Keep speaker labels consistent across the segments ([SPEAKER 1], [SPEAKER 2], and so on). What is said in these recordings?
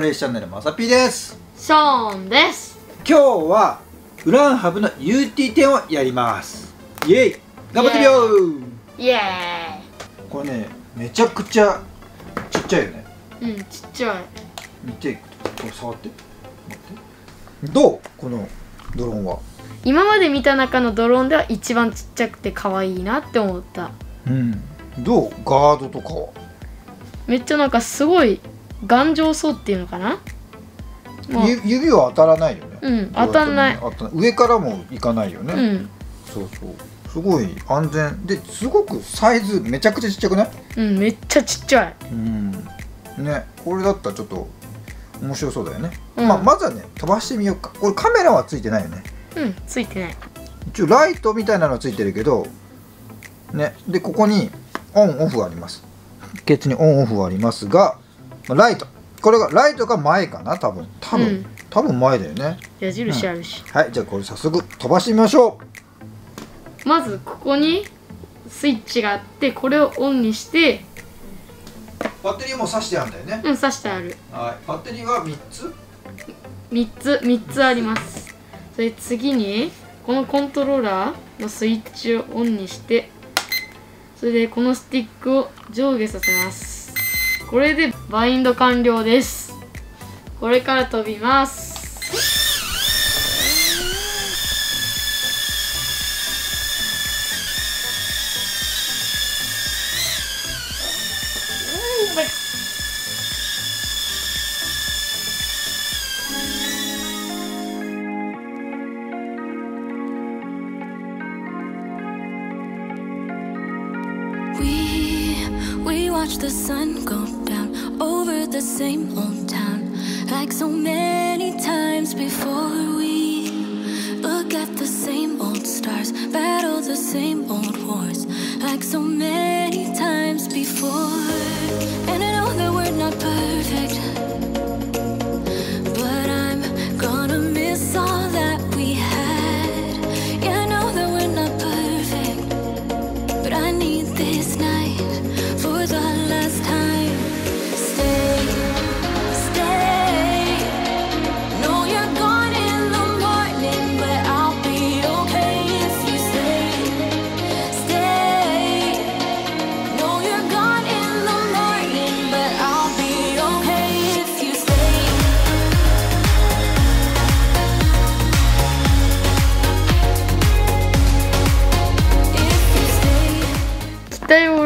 [SPEAKER 1] ドロレースチャンネルまさぴーです。
[SPEAKER 2] ショーンです。
[SPEAKER 1] 今日はウランハブの UT10 をやります。イエイ。頑張ってみよう。
[SPEAKER 2] イエ
[SPEAKER 1] これねめちゃくちゃちっちゃいよね。
[SPEAKER 2] ーイうんちっちゃい。
[SPEAKER 1] 見てこれ触って。待って。どう？このドローンは。
[SPEAKER 2] 今まで見た中のドローンでは一番ちっちゃくて可愛いなって思った。
[SPEAKER 1] うん。どう？ガードとかは？
[SPEAKER 2] めっちゃなんかすごい頑丈そうっていうのかな？もう。
[SPEAKER 1] ゆ指は当たらないよね。
[SPEAKER 2] うん当たんない。
[SPEAKER 1] 当たんない上からもいかないよね、
[SPEAKER 2] うん。
[SPEAKER 1] そうそう。すごい安全。ですごくサイズめちゃくちゃちっちゃくない？
[SPEAKER 2] うんめっちゃちっちゃい。
[SPEAKER 1] うん。ねこれだったらちょっと面白そうだよね、
[SPEAKER 2] うん。
[SPEAKER 1] まあ、まずはね飛ばしてみようか。これカメラはついてないよね。
[SPEAKER 2] うんついてない。
[SPEAKER 1] 一応ライトみたいなのはついてるけどねでここにオンオフあります。ケツにオンオフはありますがまあライト。これがライトが前かな？多分。多分、
[SPEAKER 2] うん。
[SPEAKER 1] 多分前だよね。
[SPEAKER 2] 矢印あるし、
[SPEAKER 1] はい。じゃあこれ早速飛ばしてみましょ
[SPEAKER 2] まずここにスイッチがあってこれをオンにして
[SPEAKER 1] うバッテリーも挿してあるんだよね。
[SPEAKER 2] うん挿してある。
[SPEAKER 1] はい。バッテリーは3つ
[SPEAKER 2] ？3つ。3つあります。それで次にこのコントローラーのスイッチをオンにしてそれでこのスティックを上下させます。これでバインド完了です。これから飛びます「
[SPEAKER 3] watch the sun go down over the same old town like so many times before. We look at the same old stars, battle the same old wars like so many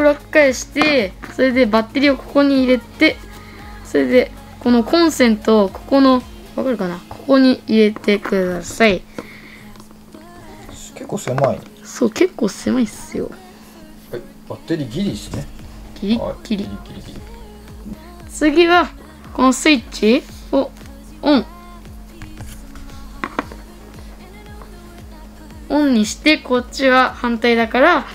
[SPEAKER 2] 裏返してそれでバッテリーをここに入れてそれでこのコンセントをここのわかるかな？ここに入れてください。
[SPEAKER 1] 結構狭い。ね
[SPEAKER 2] そう結構狭いっすよ。
[SPEAKER 1] はい。バッテリーギリですね。
[SPEAKER 2] ギリギリ。次はこのスイッチをオン。オンにしてこっちは反対だから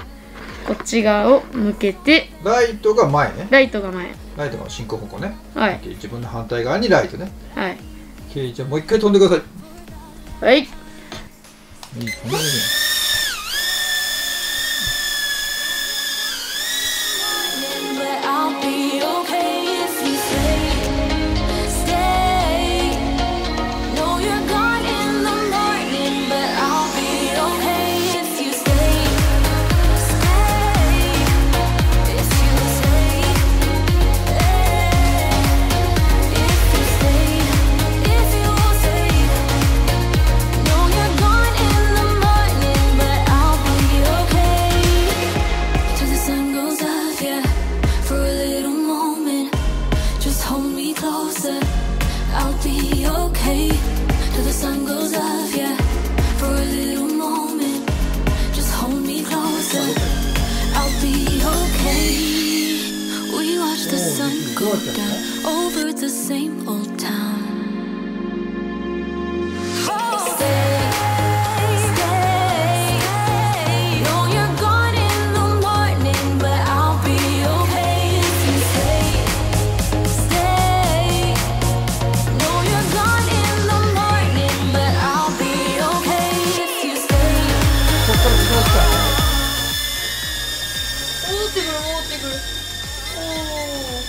[SPEAKER 2] こっち側を向けて
[SPEAKER 1] ライトが前ね。
[SPEAKER 2] ライトが前。
[SPEAKER 1] ライトが進行方向ね。
[SPEAKER 2] はい。
[SPEAKER 1] 自分の反対側にライトね。
[SPEAKER 2] はい。
[SPEAKER 1] OK じゃあもう一回飛んでください。
[SPEAKER 2] はい。
[SPEAKER 1] いい飛んでるね
[SPEAKER 3] watch the sun go down over the same old town.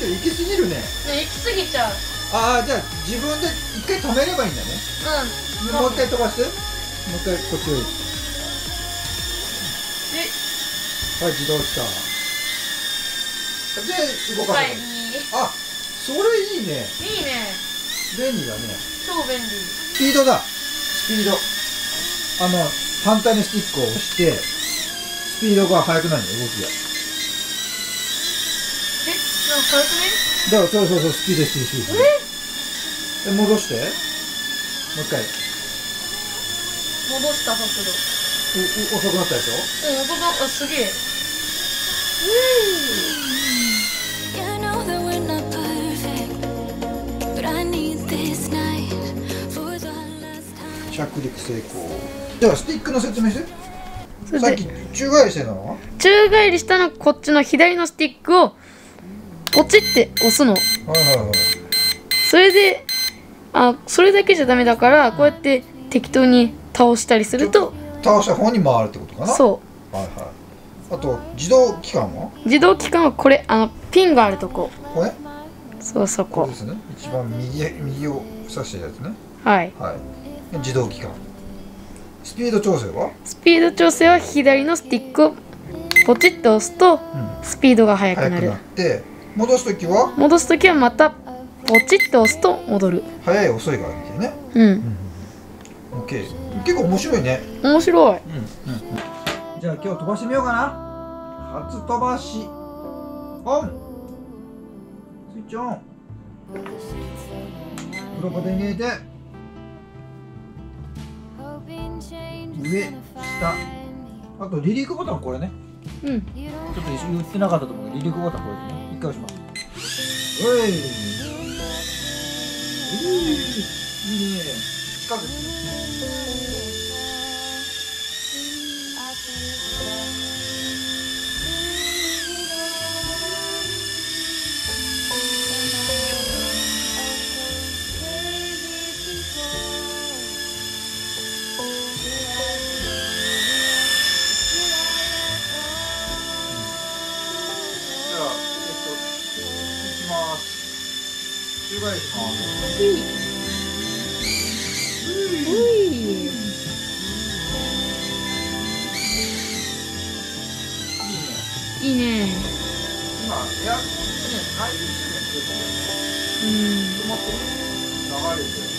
[SPEAKER 1] 行き過ぎるね。
[SPEAKER 2] ね行き過ぎちゃう。
[SPEAKER 1] ああじゃあ自分で一回止めればいいんだね。
[SPEAKER 2] うん。
[SPEAKER 1] もう一回飛ばしてもう一回こっちを
[SPEAKER 2] で
[SPEAKER 1] はい自動したで動か
[SPEAKER 2] はい
[SPEAKER 1] すあそれいいね。
[SPEAKER 2] いいね。
[SPEAKER 1] 便利だね。
[SPEAKER 2] 超便利。
[SPEAKER 1] スピードだ。スピード。あの反対のスティックを押してスピードが速くなるんだよ動きが
[SPEAKER 2] えなんか軽くね
[SPEAKER 1] だからそうそうそうスピードスピードスピードで戻して。もう一回。
[SPEAKER 2] 戻した速
[SPEAKER 1] うう遅くなったでしょ？
[SPEAKER 2] 度うん音があすげえ.
[SPEAKER 1] 着陸成功。じゃあスティックの説明して
[SPEAKER 2] そ
[SPEAKER 1] さっき宙返りしてたの？は
[SPEAKER 2] 宙返りしたのこっちの左のスティックをポチって押すの。
[SPEAKER 1] はいはいはい
[SPEAKER 2] それであそれだけじゃダメだからこうやって適当に倒したりすると
[SPEAKER 1] 倒した方に回るってことかな。
[SPEAKER 2] そう。
[SPEAKER 1] はいはい。あと自動機関は？
[SPEAKER 2] 自動機関はこれあのピンがあるとこ。
[SPEAKER 1] これ？
[SPEAKER 2] そうそこ。
[SPEAKER 1] これですね。一番右右を指してるやつね。
[SPEAKER 2] はい。
[SPEAKER 1] はい。で自動機関。スピード調整は？
[SPEAKER 2] スピード調整は左のスティックをポチッと押すと
[SPEAKER 1] うん。
[SPEAKER 2] スピードが速くなる。
[SPEAKER 1] 速くなって戻す時は？
[SPEAKER 2] 戻す時はまたポチッと押すと戻る。
[SPEAKER 1] 速い遅いがあるみたいね。
[SPEAKER 2] うん。
[SPEAKER 1] オッケー結構面白いね。
[SPEAKER 2] 面白い。
[SPEAKER 1] うんうん。じゃあ今日飛ばしてみようかな。初飛ばしオン。スイッチオン。プロパテに入れて。上下。あと離陸ボタンこれね。
[SPEAKER 2] うん。
[SPEAKER 1] ちょっと言ってなかったと思うけど離陸ボタンこれですね。一回押しますおいいいいいね。近く今エアコンでね。回転してるんですよ
[SPEAKER 2] うん。
[SPEAKER 1] 止まって。る流れてる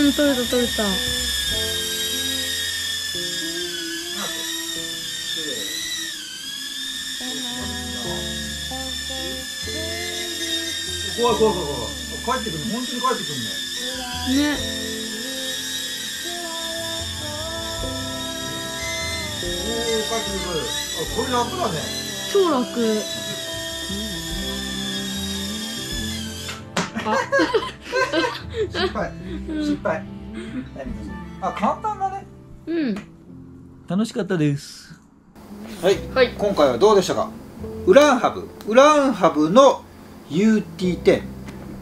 [SPEAKER 2] うん取れた取れた。
[SPEAKER 1] 怖い怖い怖い怖い。帰ってくる本当に帰ってくるね。
[SPEAKER 2] ね。
[SPEAKER 1] おお帰ってくる。あこれ楽だね。
[SPEAKER 2] 超楽。あ
[SPEAKER 1] 失敗。失敗。あ簡単だね。
[SPEAKER 2] うん。
[SPEAKER 1] 楽しかったです。はい、
[SPEAKER 2] はい。
[SPEAKER 1] 今回はどうでしたか？ウランハブ。ウランハブの UT10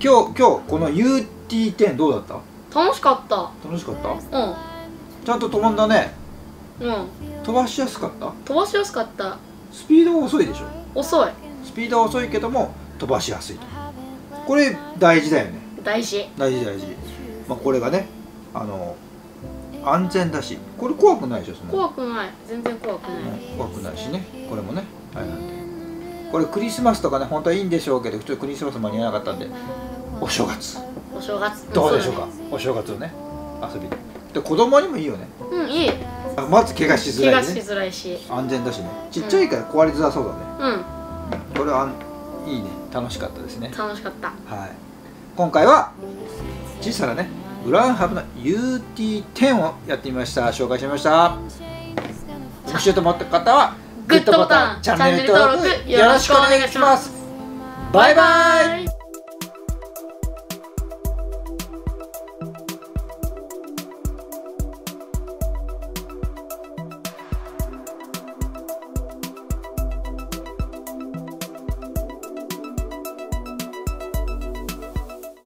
[SPEAKER 1] 今日今日この UT10 どうだった？
[SPEAKER 2] 楽しかった。
[SPEAKER 1] 楽しかった？
[SPEAKER 2] うん。
[SPEAKER 1] ちゃんと飛んだね。
[SPEAKER 2] うん。
[SPEAKER 1] 飛ばしやすかった？
[SPEAKER 2] 飛ばしやすかった。
[SPEAKER 1] スピードは遅いでしょ？
[SPEAKER 2] 遅い。
[SPEAKER 1] スピードは遅いけども飛ばしやすいとこれ大事だよね。
[SPEAKER 2] 大事。
[SPEAKER 1] 大事大事、まあ、これがねあの安全だし。これ怖くないでしょ
[SPEAKER 2] 怖くない。全然怖くない。
[SPEAKER 1] うん怖くないしね。これもね。はいはい。これクリスマスとかね本当はいいんでしょうけど普通クリスマス間に合わなかったんで。お正月。
[SPEAKER 2] お正月。
[SPEAKER 1] どうでしょうか。
[SPEAKER 2] そ
[SPEAKER 1] お正月をね遊びに。で子供にもいいよね。
[SPEAKER 2] うんいい。
[SPEAKER 1] まず怪我しづ
[SPEAKER 2] 怪我し
[SPEAKER 1] らいね
[SPEAKER 2] づらいし。
[SPEAKER 1] 安全だしね。ちっちゃいから壊れづらそうだね、
[SPEAKER 2] うん。
[SPEAKER 1] これはいいね。楽しかったですね。
[SPEAKER 2] 楽しかった。
[SPEAKER 1] はい。今回は小さなねウランハブの UT10 をやってみました。紹介しました。面白いと思った方は
[SPEAKER 2] グッドボタン
[SPEAKER 1] チャンネル登録よろしくお願いします。バイバイ